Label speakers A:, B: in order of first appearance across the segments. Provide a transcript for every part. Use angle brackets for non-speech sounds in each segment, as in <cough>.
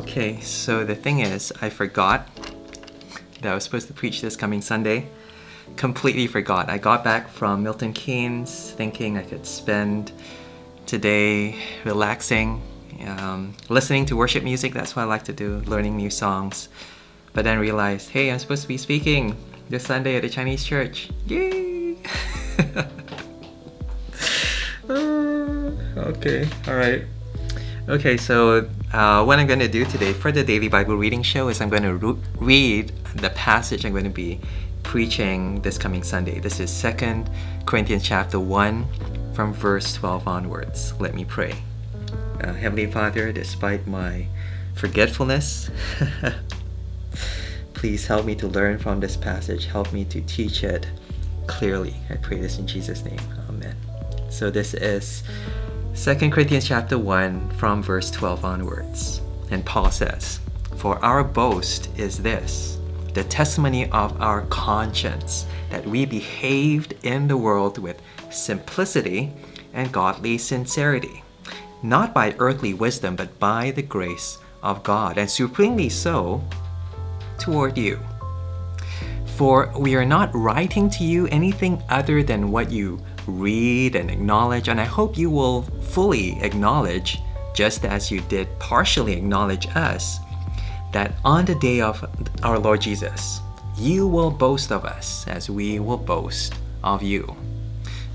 A: Okay, so the thing is, I forgot that I was supposed to preach this coming Sunday. Completely forgot. I got back from Milton Keynes thinking I could spend today relaxing, um, listening to worship music. That's what I like to do, learning new songs. But then realized, hey, I'm supposed to be speaking this Sunday at the Chinese church. Yay! <laughs> okay, alright. Okay, so uh, what I'm going to do today for the Daily Bible Reading Show is I'm going to re- read the passage I'm going to be preaching this coming Sunday. This is 2 Corinthians chapter 1 from verse 12 onwards. Let me pray. Uh, Heavenly Father, despite my forgetfulness, <laughs> please help me to learn from this passage. Help me to teach it clearly. I pray this in Jesus' name. Amen. So this is 2 Corinthians chapter 1 from verse 12 onwards. And Paul says, For our boast is this, the testimony of our conscience, that we behaved in the world with simplicity and godly sincerity, not by earthly wisdom, but by the grace of God, and supremely so toward you. For we are not writing to you anything other than what you read and acknowledge, and I hope you will fully acknowledge, just as you did partially acknowledge us, that on the day of our Lord Jesus, you will boast of us as we will boast of you.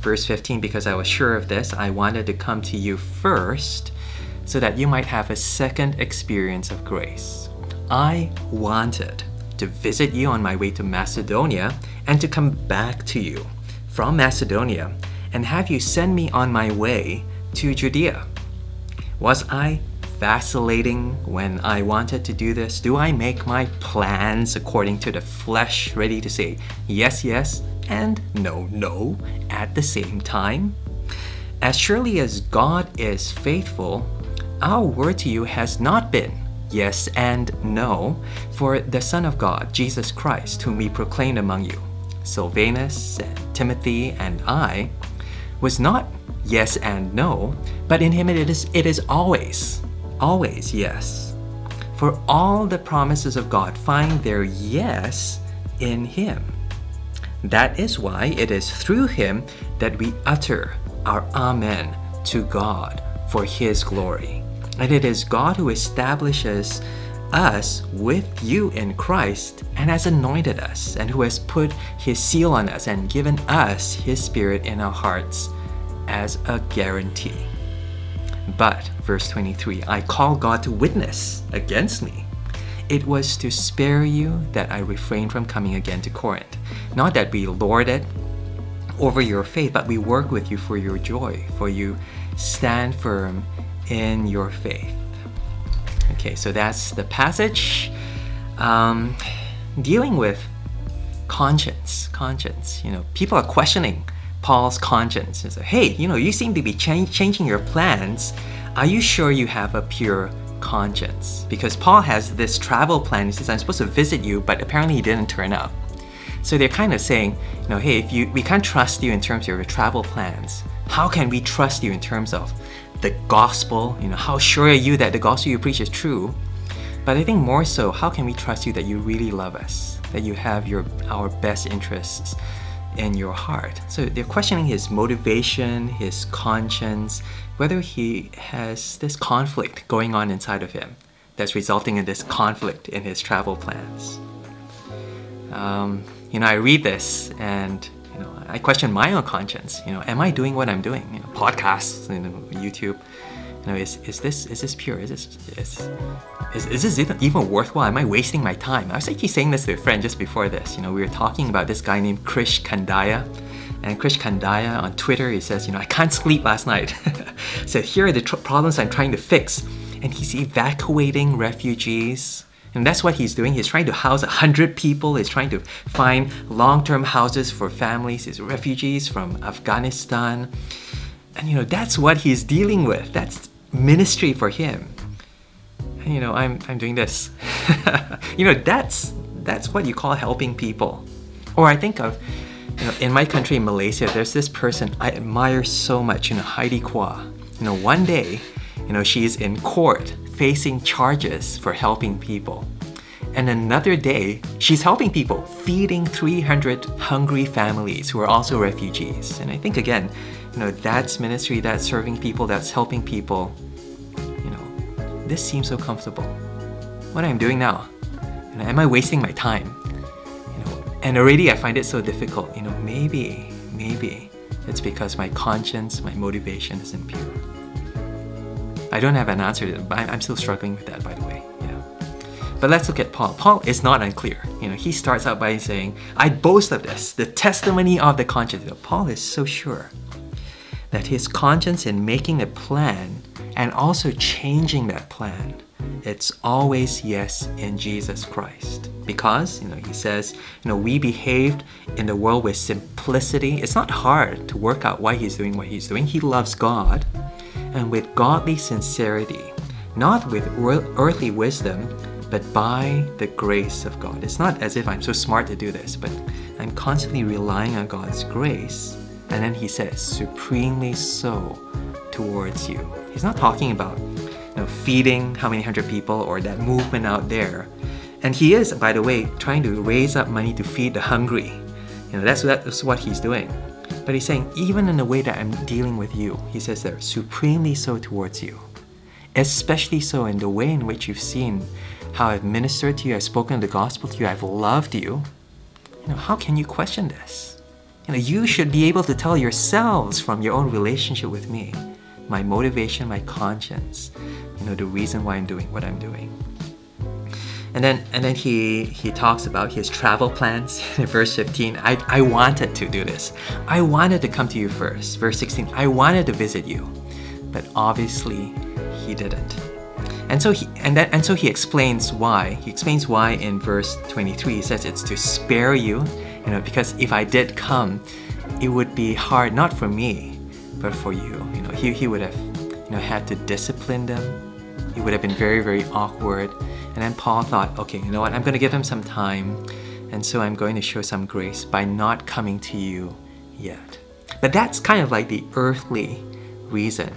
A: Verse 15 Because I was sure of this, I wanted to come to you first so that you might have a second experience of grace. I wanted to visit you on my way to Macedonia and to come back to you from Macedonia and have you send me on my way to Judea. Was I vacillating when I wanted to do this? Do I make my plans according to the flesh, ready to say yes, yes, and no, no at the same time? As surely as God is faithful, our word to you has not been yes and no for the Son of God, Jesus Christ, whom we proclaimed among you. Silvanus and Timothy and I was not yes and no, but in him it is it is always, always yes. For all the promises of God find their yes in him. That is why it is through him that we utter our amen to God for his glory. And it is God who establishes us with you in Christ and has anointed us and who has put his seal on us and given us his spirit in our hearts as a guarantee. But, verse 23, I call God to witness against me. It was to spare you that I refrained from coming again to Corinth. Not that we lord it over your faith, but we work with you for your joy, for you stand firm in your faith. Okay, so that's the passage. Um, dealing with conscience, conscience. You know, people are questioning Paul's conscience. It's like, hey, you know, you seem to be ch- changing your plans. Are you sure you have a pure conscience? Because Paul has this travel plan. He says, I'm supposed to visit you, but apparently he didn't turn up. So they're kind of saying, you know, hey, if you we can't trust you in terms of your travel plans, how can we trust you in terms of the gospel? You know, how sure are you that the gospel you preach is true? But I think more so, how can we trust you that you really love us, that you have your our best interests in your heart? So they're questioning his motivation, his conscience, whether he has this conflict going on inside of him that's resulting in this conflict in his travel plans. Um, you know, I read this and I question my own conscience. You know, am I doing what I'm doing? You know, podcasts, you know, YouTube. You know, is, is this is this pure? Is this is, is, is this even, even worthwhile? Am I wasting my time? I was actually saying this to a friend just before this. You know, we were talking about this guy named Krish Kandiah. And Krish Kandiah on Twitter, he says, you know, I can't sleep last night. <laughs> so here are the problems I'm trying to fix. And he's evacuating refugees and that's what he's doing. He's trying to house 100 people. He's trying to find long term houses for families, his refugees from Afghanistan. And you know, that's what he's dealing with. That's ministry for him. And you know, I'm, I'm doing this. <laughs> you know, that's, that's what you call helping people. Or I think of, you know, in my country, Malaysia, there's this person I admire so much, you know, Heidy Quah. You know, one day, you know, she's in court facing charges for helping people. And another day, she's helping people, feeding 300 hungry families who are also refugees. And I think again, you know, that's ministry, that's serving people, that's helping people. You know, this seems so comfortable. What am I'm doing now, you know, am I wasting my time? You know, and already I find it so difficult. You know, maybe, maybe it's because my conscience, my motivation isn't pure. I don't have an answer to it, but I'm still struggling with that, by the way. Yeah. But let's look at Paul. Paul is not unclear. You know, he starts out by saying, "I boast of this, the testimony of the conscience." Paul is so sure that his conscience in making a plan and also changing that plan, it's always yes in Jesus Christ. Because, you know, he says, you know, we behaved in the world with simplicity. It's not hard to work out why he's doing what he's doing. He loves God and with godly sincerity, not with earthly wisdom, but by the grace of God. It's not as if I'm so smart to do this, but I'm constantly relying on God's grace and then he says, supremely so towards you. He's not talking about you know, feeding how many hundred people or that movement out there. And he is, by the way, trying to raise up money to feed the hungry. You know, that's, that's what he's doing. But he's saying, even in the way that I'm dealing with you, he says there, supremely so towards you. Especially so in the way in which you've seen how I've ministered to you, I've spoken the gospel to you, I've loved you. You know, how can you question this? You know, you should be able to tell yourselves from your own relationship with me, my motivation, my conscience, you know, the reason why I'm doing what I'm doing. And then and then he he talks about his travel plans <laughs> in verse 15. I, I wanted to do this. I wanted to come to you first. Verse 16, I wanted to visit you. But obviously he didn't. And so he and then and so he explains why. He explains why in verse 23. He says it's to spare you you know, because if I did come, it would be hard not for me, but for you. You know, he, he would have, you know, had to discipline them. It would have been very, very awkward. And then Paul thought, okay, you know what, I'm going to give him some time, and so I'm going to show some grace by not coming to you yet. But that's kind of like the earthly reason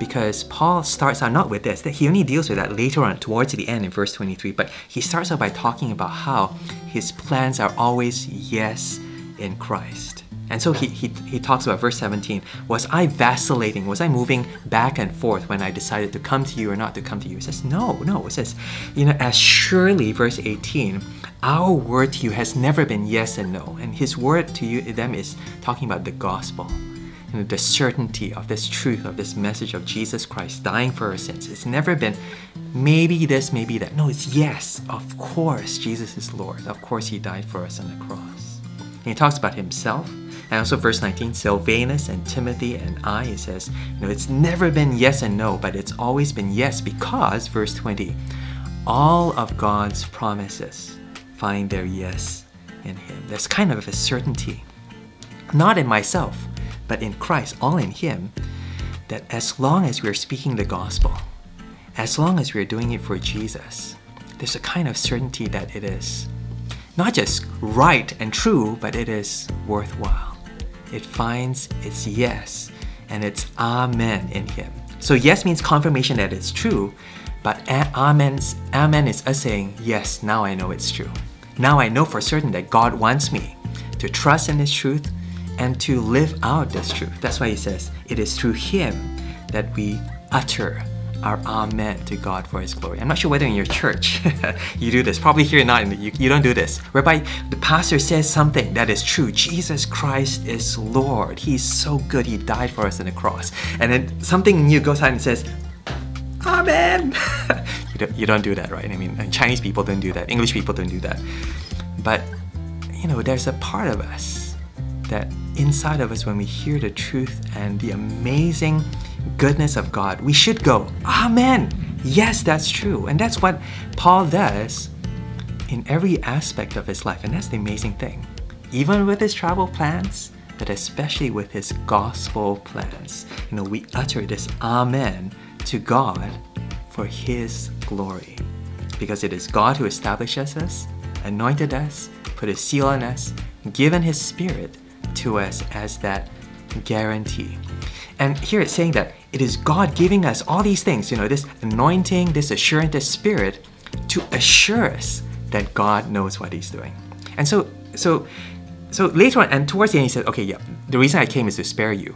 A: because Paul starts out not with this, that he only deals with that later on towards the end in verse 23, but he starts out by talking about how his plans are always yes in Christ. And so he, he, he talks about verse 17 Was I vacillating? Was I moving back and forth when I decided to come to you or not to come to you? He says, No, no. It says, You know, as surely, verse 18, our word to you has never been yes and no. And his word to you, them is talking about the gospel you know, the certainty of this truth, of this message of Jesus Christ dying for our sins. It's never been maybe this, maybe that. No, it's yes, of course, Jesus is Lord. Of course, He died for us on the cross. And He talks about Himself. And also, verse 19, Silvanus and Timothy and I, he says, you know, it's never been yes and no, but it's always been yes because, verse 20, all of God's promises find their yes in Him. There's kind of a certainty, not in myself, but in Christ, all in Him, that as long as we're speaking the gospel, as long as we're doing it for Jesus, there's a kind of certainty that it is not just right and true, but it is worthwhile. It finds its yes and its amen in Him. So, yes means confirmation that it's true, but amen's, amen is us saying, Yes, now I know it's true. Now I know for certain that God wants me to trust in His truth, and to live out this truth. That's why he says, it is through him that we utter our amen to God for his glory. I'm not sure whether in your church <laughs> you do this. Probably here not, you, you don't do this. Whereby the pastor says something that is true. Jesus Christ is Lord. He's so good. He died for us on the cross. And then something new goes out and says, Amen. <laughs> you, don't, you don't do that, right? I mean, Chinese people don't do that. English people don't do that. But, you know, there's a part of us that inside of us, when we hear the truth and the amazing goodness of God, we should go, Amen. Yes, that's true. And that's what Paul does in every aspect of his life. And that's the amazing thing. Even with his travel plans, but especially with his gospel plans. You know, we utter this Amen to God for his glory. Because it is God who establishes us, anointed us, put a seal on us, given his spirit to us as that guarantee. And here it's saying that it is God giving us all these things, you know, this anointing, this assurance, this spirit to assure us that God knows what He's doing. And so, so, so later on, and towards the end, he said, okay, yeah, the reason I came is to spare you.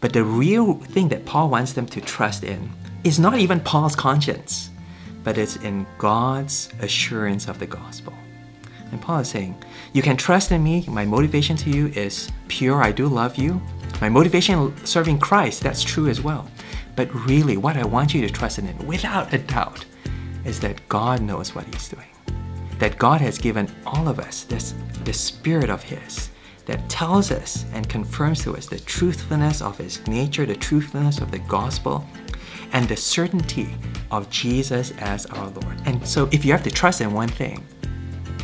A: But the real thing that Paul wants them to trust in is not even Paul's conscience, but it's in God's assurance of the gospel. And Paul is saying, You can trust in me. My motivation to you is pure. I do love you. My motivation serving Christ, that's true as well. But really, what I want you to trust in, without a doubt, is that God knows what He's doing. That God has given all of us this, this Spirit of His that tells us and confirms to us the truthfulness of His nature, the truthfulness of the gospel, and the certainty of Jesus as our Lord. And so, if you have to trust in one thing,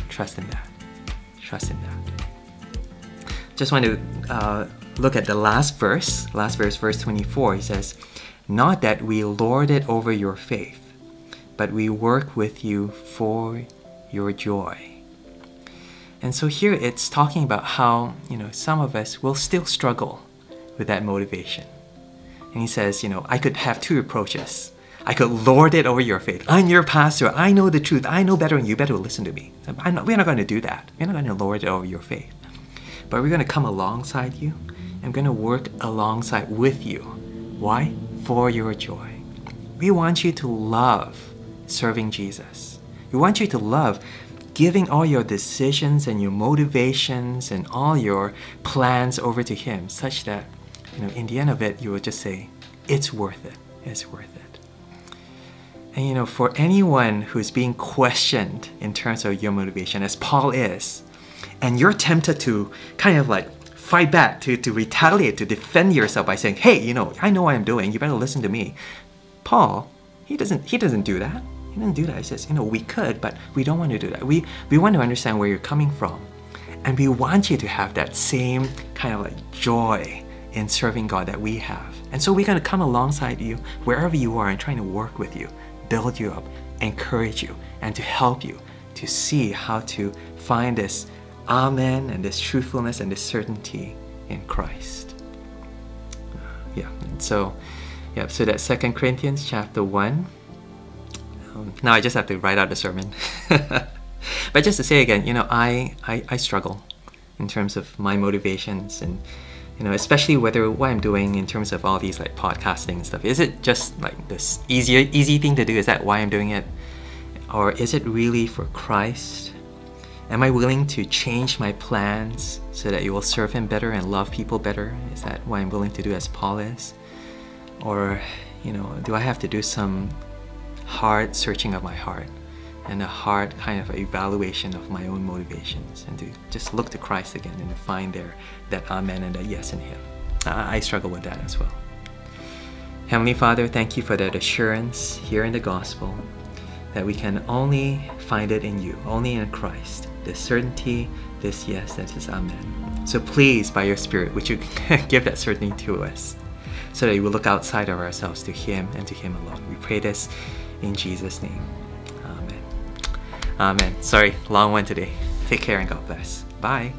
A: trust in that. Trust in that. Just want to uh, look at the last verse, last verse, verse 24. He says, Not that we lord it over your faith, but we work with you for your joy. And so here it's talking about how, you know, some of us will still struggle with that motivation. And he says, you know, I could have two approaches. I could lord it over your faith. I'm your pastor. I know the truth. I know better, and you better listen to me. Not, we're not going to do that. We're not going to lord it over your faith. But we're going to come alongside you. I'm going to work alongside with you. Why? For your joy. We want you to love serving Jesus. We want you to love giving all your decisions and your motivations and all your plans over to Him, such that you know, in the end of it, you will just say, it's worth it. It's worth it. And you know, for anyone who's being questioned in terms of your motivation, as Paul is, and you're tempted to kind of like fight back, to, to retaliate, to defend yourself by saying, hey, you know, I know what I'm doing, you better listen to me. Paul, he doesn't he doesn't do that. He doesn't do that. He says, you know, we could, but we don't want to do that. We we want to understand where you're coming from. And we want you to have that same kind of like joy in serving God that we have. And so we're going to come alongside you wherever you are and trying to work with you, build you up, encourage you, and to help you to see how to find this amen and this truthfulness and this certainty in Christ. Yeah, and so, yeah, so that Second Corinthians chapter 1. Um, now I just have to write out the sermon. <laughs> but just to say again, you know, I, I, I struggle in terms of my motivations and you know, especially whether what I'm doing in terms of all these like podcasting and stuff, is it just like this easy easy thing to do? Is that why I'm doing it? Or is it really for Christ? Am I willing to change my plans so that it will serve Him better and love people better? Is that what I'm willing to do as Paul is? Or, you know, do I have to do some hard searching of my heart? and a hard kind of evaluation of my own motivations and to just look to Christ again and find there that amen and that yes in Him. I struggle with that as well. Heavenly Father, thank you for that assurance here in the gospel that we can only find it in you, only in Christ. This certainty, this yes, that is amen. So please, by your Spirit, would you <laughs> give that certainty to us so that we will look outside of ourselves to Him and to Him alone. We pray this in Jesus' name. Amen. Amen. Sorry, long one today. Take care and God bless. Bye.